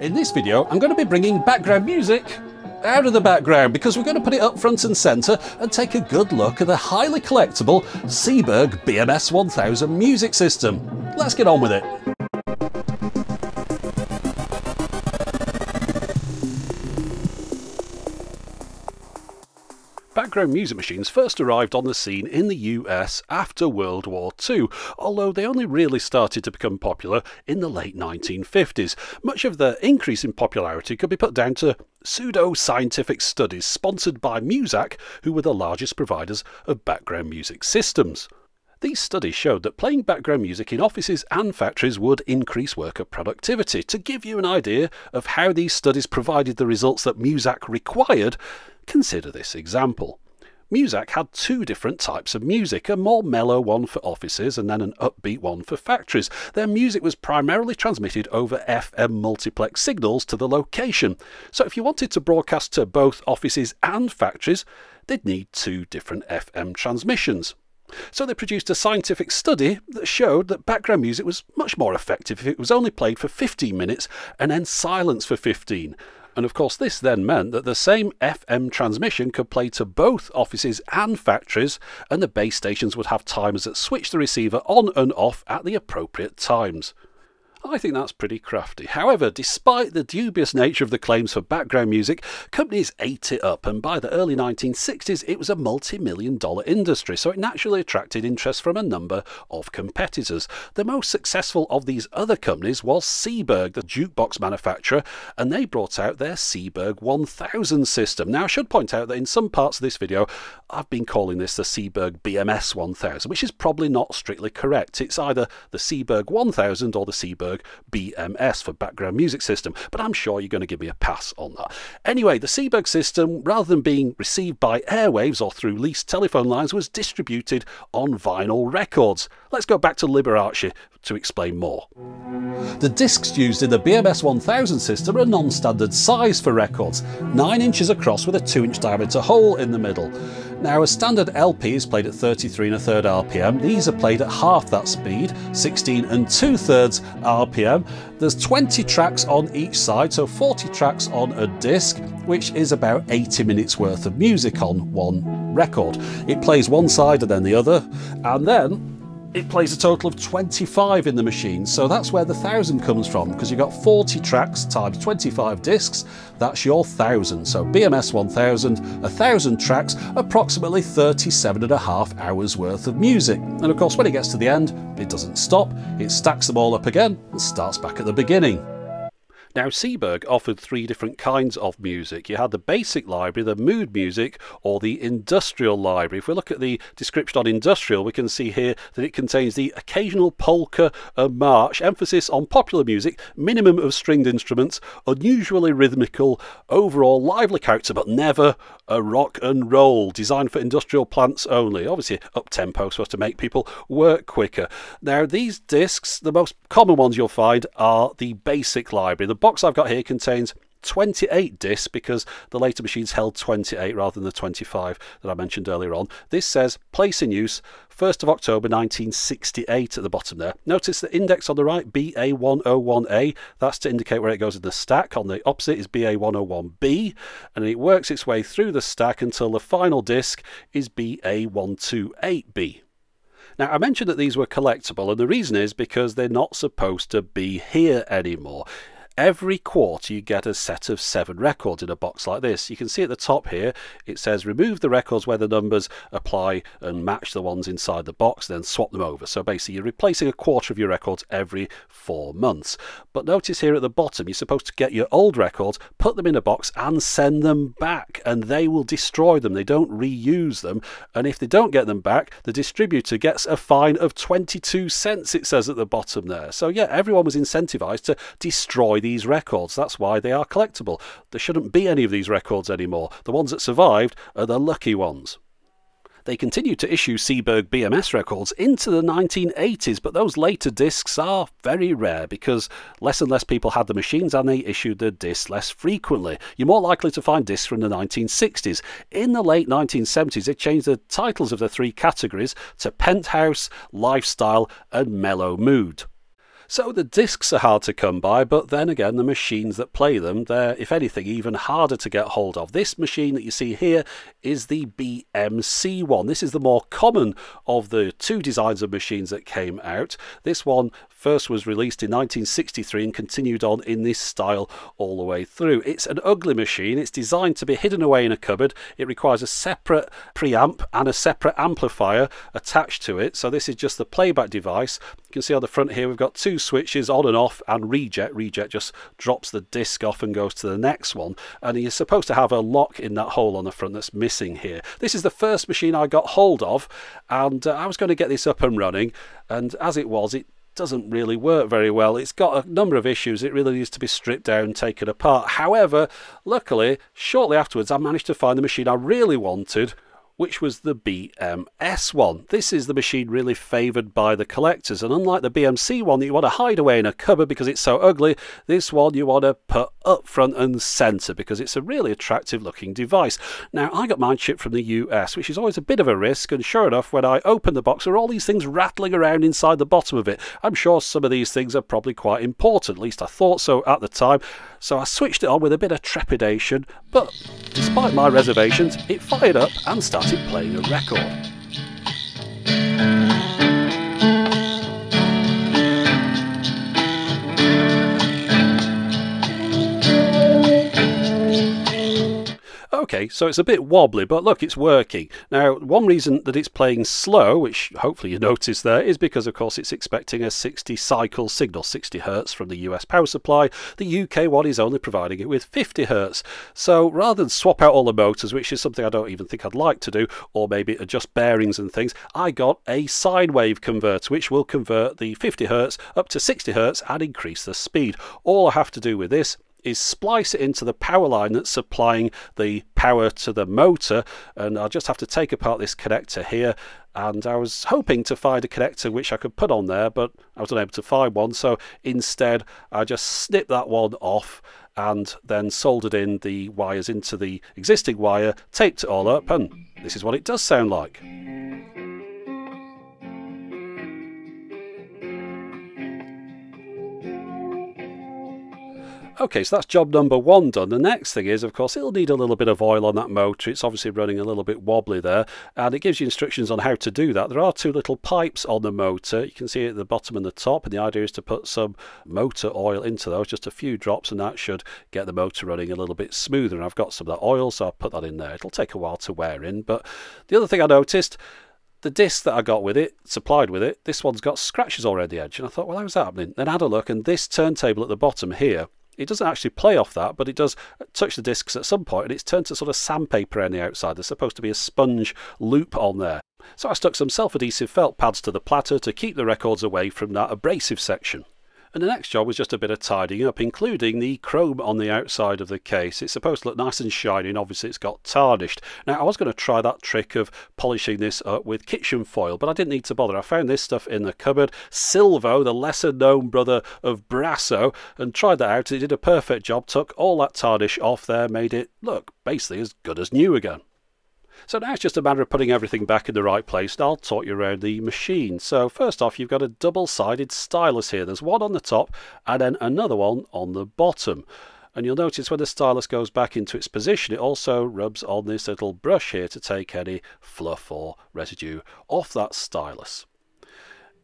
In this video, I'm going to be bringing background music out of the background because we're going to put it up front and centre and take a good look at the highly collectible Seeburg BMS 1000 music system. Let's get on with it. Background music machines first arrived on the scene in the US after World War II, although they only really started to become popular in the late 1950s. Much of the increase in popularity could be put down to pseudo scientific studies sponsored by Muzak, who were the largest providers of background music systems. These studies showed that playing background music in offices and factories would increase worker productivity. To give you an idea of how these studies provided the results that Muzak required, Consider this example. Muzak had two different types of music, a more mellow one for offices and then an upbeat one for factories. Their music was primarily transmitted over FM multiplex signals to the location. So if you wanted to broadcast to both offices and factories, they'd need two different FM transmissions. So they produced a scientific study that showed that background music was much more effective if it was only played for 15 minutes and then silence for 15. And of course, this then meant that the same FM transmission could play to both offices and factories, and the base stations would have timers that switch the receiver on and off at the appropriate times. I think that's pretty crafty. However, despite the dubious nature of the claims for background music, companies ate it up, and by the early 1960s it was a multi million dollar industry, so it naturally attracted interest from a number of competitors. The most successful of these other companies was Seeburg, the jukebox manufacturer, and they brought out their Seeburg 1000 system. Now, I should point out that in some parts of this video, I've been calling this the Seeburg BMS 1000, which is probably not strictly correct. It's either the Seeburg 1000 or the BMS for background music system, but I'm sure you're going to give me a pass on that. Anyway, the Seeburg system, rather than being received by airwaves or through leased telephone lines, was distributed on vinyl records. Let's go back to Liberace to explain more. The discs used in the BMS 1000 system are non-standard size for records, 9 inches across with a 2 inch diameter hole in the middle. Now a standard LP is played at 33 and a third RPM, these are played at half that speed, 16 and 2 thirds RPM. There's 20 tracks on each side, so 40 tracks on a disc, which is about 80 minutes worth of music on one record. It plays one side and then the other, and then it plays a total of 25 in the machine, so that's where the 1000 comes from, because you've got 40 tracks times 25 discs, that's your 1000. So BMS 1000, 1000 tracks, approximately 37 and a half hours worth of music. And of course, when it gets to the end, it doesn't stop, it stacks them all up again and starts back at the beginning. Now, Seeburg offered three different kinds of music. You had the basic library, the mood music, or the industrial library. If we look at the description on industrial, we can see here that it contains the occasional polka and march, emphasis on popular music, minimum of stringed instruments, unusually rhythmical, overall lively character, but never a rock and roll, designed for industrial plants only. Obviously, up tempo as to make people work quicker. Now, these discs, the most common ones you'll find are the basic library. The box I've got here contains 28 discs because the later machines held 28 rather than the 25 that I mentioned earlier on. This says place in use 1st of October 1968 at the bottom there. Notice the index on the right BA101A, that's to indicate where it goes in the stack. On the opposite is BA101B and it works its way through the stack until the final disc is BA128B. Now, I mentioned that these were collectible, and the reason is because they're not supposed to be here anymore. Every quarter you get a set of seven records in a box like this. You can see at the top here it says remove the records where the numbers apply and match the ones inside the box, then swap them over. So basically you're replacing a quarter of your records every four months. But notice here at the bottom you're supposed to get your old records, put them in a box and send them back and they will destroy them. They don't reuse them and if they don't get them back the distributor gets a fine of 22 cents it says at the bottom there. So yeah everyone was incentivized to destroy these these records. That's why they are collectible. There shouldn't be any of these records anymore. The ones that survived are the lucky ones. They continued to issue Seeburg BMS records into the 1980s, but those later discs are very rare because less and less people had the machines and they issued the discs less frequently. You're more likely to find discs from the 1960s. In the late 1970s, they changed the titles of the three categories to Penthouse, Lifestyle, and Mellow Mood. So the discs are hard to come by, but then again, the machines that play them, they're, if anything, even harder to get hold of. This machine that you see here is the BMC one. This is the more common of the two designs of machines that came out. This one first was released in 1963 and continued on in this style all the way through. It's an ugly machine. It's designed to be hidden away in a cupboard. It requires a separate preamp and a separate amplifier attached to it. So this is just the playback device. You can see on the front here we've got two switches on and off and reject. Reject just drops the disc off and goes to the next one. And you're supposed to have a lock in that hole on the front that's missing here. This is the first machine I got hold of and uh, I was going to get this up and running. And as it was, it doesn't really work very well. It's got a number of issues. It really needs to be stripped down, taken apart. However, luckily, shortly afterwards, I managed to find the machine I really wanted, which was the BMS one. This is the machine really favoured by the collectors, and unlike the BMC one that you want to hide away in a cupboard because it's so ugly, this one you want to put up front and centre because it's a really attractive looking device. Now, I got mine shipped from the US, which is always a bit of a risk, and sure enough, when I opened the box, there are all these things rattling around inside the bottom of it. I'm sure some of these things are probably quite important, at least I thought so at the time, so I switched it on with a bit of trepidation, but despite my reservations, it fired up and started playing a record. Okay, so it's a bit wobbly, but look, it's working. Now, one reason that it's playing slow, which hopefully you noticed there, is because, of course, it's expecting a 60 cycle signal, 60 hertz from the US power supply. The UK one is only providing it with 50 hertz. So rather than swap out all the motors, which is something I don't even think I'd like to do, or maybe adjust bearings and things, I got a sine wave converter, which will convert the 50 hertz up to 60 hertz and increase the speed. All I have to do with this is splice it into the power line that's supplying the power to the motor. And I'll just have to take apart this connector here. And I was hoping to find a connector which I could put on there but I was unable to find one. So instead I just snipped that one off and then soldered in the wires into the existing wire taped it all up and this is what it does sound like. Okay, so that's job number one done. The next thing is, of course, it'll need a little bit of oil on that motor. It's obviously running a little bit wobbly there, and it gives you instructions on how to do that. There are two little pipes on the motor. You can see at the bottom and the top, and the idea is to put some motor oil into those, just a few drops, and that should get the motor running a little bit smoother. And I've got some of that oil, so I'll put that in there. It'll take a while to wear in, but the other thing I noticed the disc that I got with it, supplied with it, this one's got scratches already the edge. And I thought, well, how's that happening? Then I had a look, and this turntable at the bottom here it doesn't actually play off that, but it does touch the discs at some point and it's turned to sort of sandpaper on the outside. There's supposed to be a sponge loop on there. So I stuck some self-adhesive felt pads to the platter to keep the records away from that abrasive section. And the next job was just a bit of tidying up, including the chrome on the outside of the case. It's supposed to look nice and shiny, and obviously it's got tarnished. Now, I was going to try that trick of polishing this up with kitchen foil, but I didn't need to bother. I found this stuff in the cupboard. Silvo, the lesser known brother of Brasso, and tried that out. It did a perfect job, took all that tarnish off there, made it look basically as good as new again. So now it's just a matter of putting everything back in the right place and I'll talk you around the machine. So first off you've got a double-sided stylus here. There's one on the top and then another one on the bottom. And you'll notice when the stylus goes back into its position, it also rubs on this little brush here to take any fluff or residue off that stylus.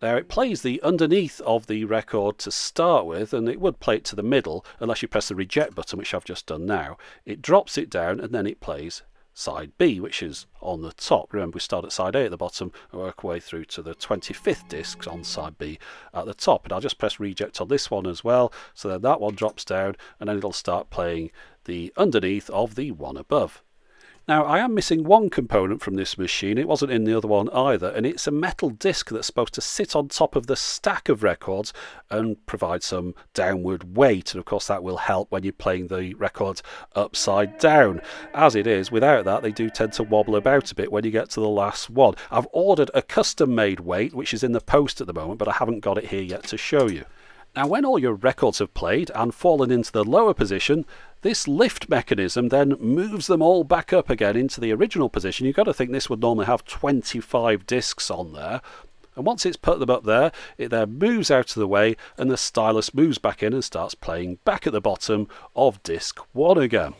Now it plays the underneath of the record to start with and it would play it to the middle unless you press the reject button which I've just done now. It drops it down and then it plays side B, which is on the top. Remember, we start at side A at the bottom and work our way through to the 25th disc on side B at the top. And I'll just press reject on this one as well, so then that one drops down, and then it'll start playing the underneath of the one above. Now I am missing one component from this machine, it wasn't in the other one either, and it's a metal disc that's supposed to sit on top of the stack of records and provide some downward weight, and of course that will help when you're playing the records upside down. As it is, without that they do tend to wobble about a bit when you get to the last one. I've ordered a custom made weight which is in the post at the moment, but I haven't got it here yet to show you. Now when all your records have played and fallen into the lower position, this lift mechanism then moves them all back up again into the original position. You've got to think this would normally have 25 discs on there. And once it's put them up there, it then moves out of the way and the stylus moves back in and starts playing back at the bottom of disc 1 again.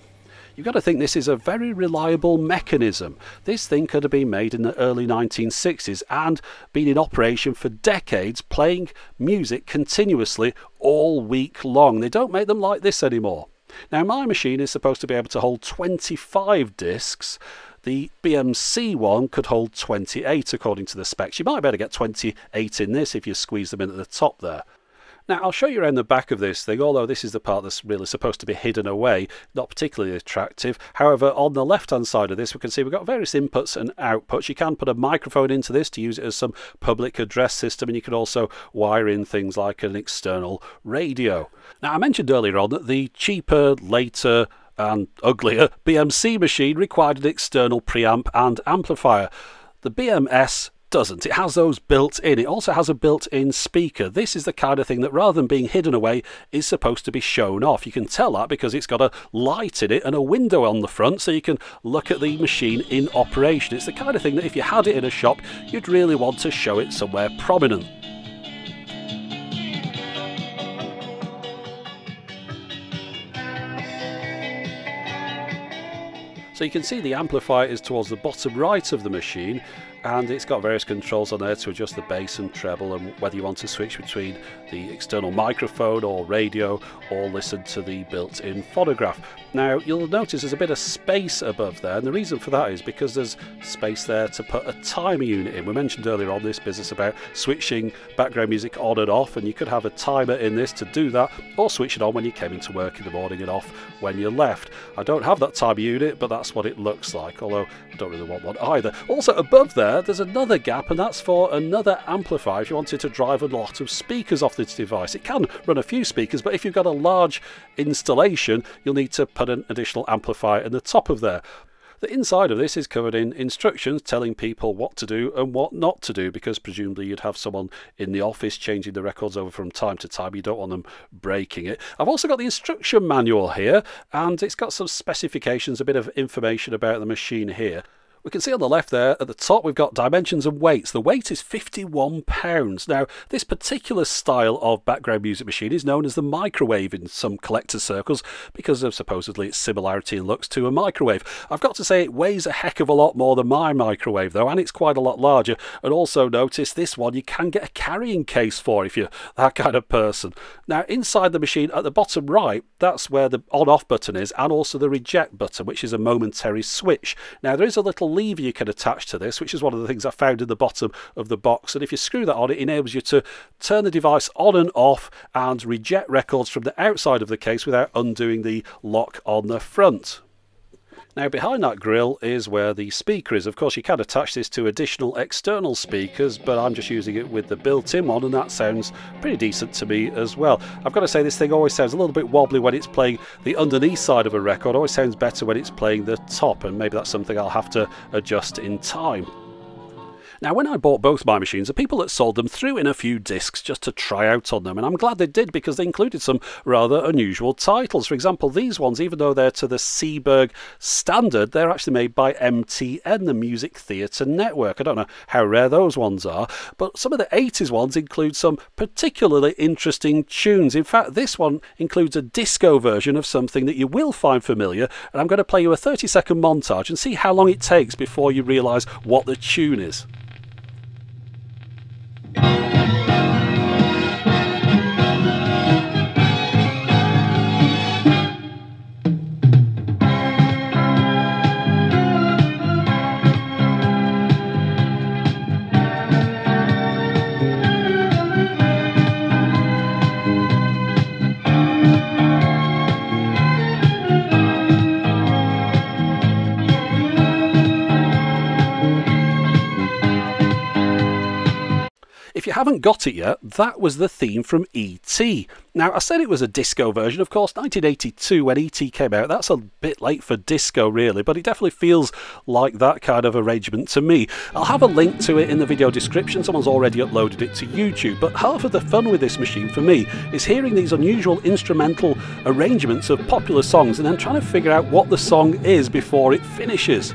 You've got to think this is a very reliable mechanism. This thing could have been made in the early 1960s and been in operation for decades, playing music continuously all week long. They don't make them like this anymore. Now, my machine is supposed to be able to hold 25 discs. The BMC one could hold 28 according to the specs. You might be able to get 28 in this if you squeeze them in at the top there. Now I'll show you around the back of this thing, although this is the part that's really supposed to be hidden away, not particularly attractive. However, on the left hand side of this we can see we've got various inputs and outputs. You can put a microphone into this to use it as some public address system and you can also wire in things like an external radio. Now I mentioned earlier on that the cheaper, later and uglier BMC machine required an external preamp and amplifier. The BMS doesn't. It has those built in. It also has a built in speaker. This is the kind of thing that rather than being hidden away is supposed to be shown off. You can tell that because it's got a light in it and a window on the front so you can look at the machine in operation. It's the kind of thing that if you had it in a shop, you'd really want to show it somewhere prominent. So you can see the amplifier is towards the bottom right of the machine and it's got various controls on there to adjust the bass and treble and whether you want to switch between the external microphone or radio or listen to the built-in phonograph. Now you'll notice there's a bit of space above there and the reason for that is because there's space there to put a timer unit in. We mentioned earlier on this business about switching background music on and off and you could have a timer in this to do that or switch it on when you came into work in the morning and off when you left. I don't have that timer unit but that's what it looks like although I don't really want one either. Also above there there, there's another gap, and that's for another amplifier if you wanted to drive a lot of speakers off this device. It can run a few speakers, but if you've got a large installation, you'll need to put an additional amplifier in the top of there. The inside of this is covered in instructions telling people what to do and what not to do because presumably you'd have someone in the office changing the records over from time to time. You don't want them breaking it. I've also got the instruction manual here and it's got some specifications, a bit of information about the machine here. We can see on the left there at the top we've got dimensions and weights. The weight is 51 pounds. Now this particular style of background music machine is known as the microwave in some collector circles because of supposedly its similarity in looks to a microwave. I've got to say it weighs a heck of a lot more than my microwave though and it's quite a lot larger and also notice this one you can get a carrying case for if you're that kind of person. Now inside the machine at the bottom right that's where the on off button is and also the reject button which is a momentary switch. Now there is a little lever you can attach to this, which is one of the things I found in the bottom of the box. And if you screw that on, it enables you to turn the device on and off and reject records from the outside of the case without undoing the lock on the front. Now behind that grill is where the speaker is. Of course you can attach this to additional external speakers but I'm just using it with the built-in one and that sounds pretty decent to me as well. I've got to say this thing always sounds a little bit wobbly when it's playing the underneath side of a record. always sounds better when it's playing the top and maybe that's something I'll have to adjust in time. Now, when I bought both my machines, the people that sold them threw in a few discs just to try out on them, and I'm glad they did because they included some rather unusual titles. For example, these ones, even though they're to the Seeburg standard, they're actually made by MTN, the Music Theatre Network. I don't know how rare those ones are, but some of the 80s ones include some particularly interesting tunes. In fact, this one includes a disco version of something that you will find familiar, and I'm going to play you a 30 second montage and see how long it takes before you realise what the tune is. Haven't got it yet, that was the theme from E.T. Now, I said it was a disco version, of course, 1982 when E.T. came out. That's a bit late for disco, really, but it definitely feels like that kind of arrangement to me. I'll have a link to it in the video description. Someone's already uploaded it to YouTube, but half of the fun with this machine for me is hearing these unusual instrumental arrangements of popular songs and then trying to figure out what the song is before it finishes.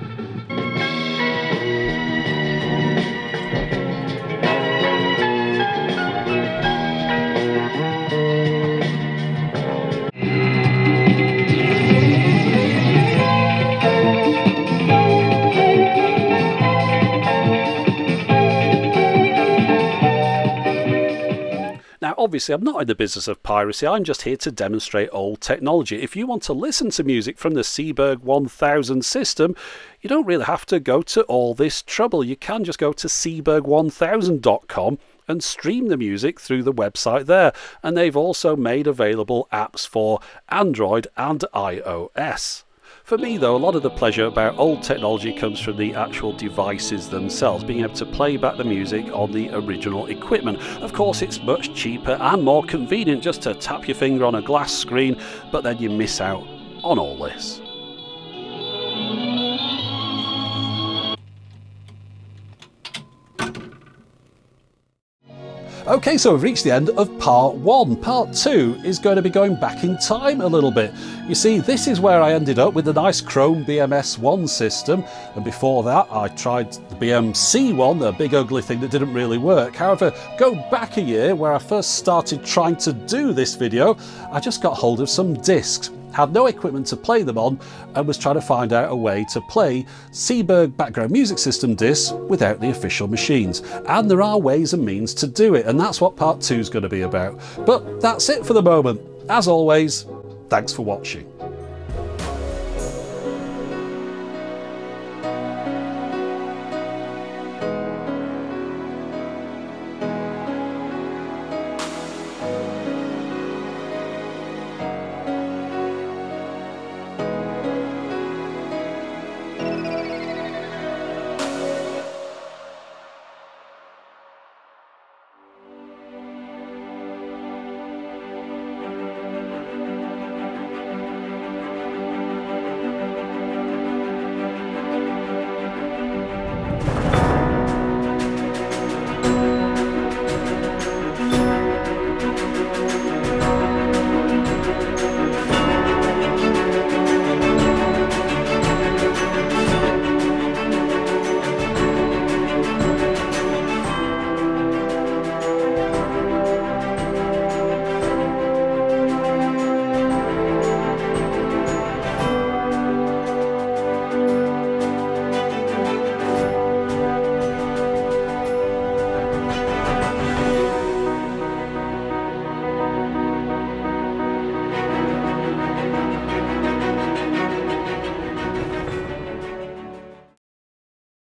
Obviously, I'm not in the business of piracy, I'm just here to demonstrate old technology. If you want to listen to music from the Seeburg 1000 system, you don't really have to go to all this trouble. You can just go to seeburg1000.com and stream the music through the website there. And they've also made available apps for Android and iOS. For me, though, a lot of the pleasure about old technology comes from the actual devices themselves, being able to play back the music on the original equipment. Of course, it's much cheaper and more convenient just to tap your finger on a glass screen, but then you miss out on all this. Okay, so we've reached the end of part one. Part two is going to be going back in time a little bit. You see, this is where I ended up with the nice Chrome BMS1 system, and before that I tried the BMC one, the big ugly thing that didn't really work. However, go back a year where I first started trying to do this video, I just got hold of some discs had no equipment to play them on and was trying to find out a way to play Seeburg background music system discs without the official machines. And there are ways and means to do it, and that's what part two is going to be about. But that's it for the moment. As always, thanks for watching.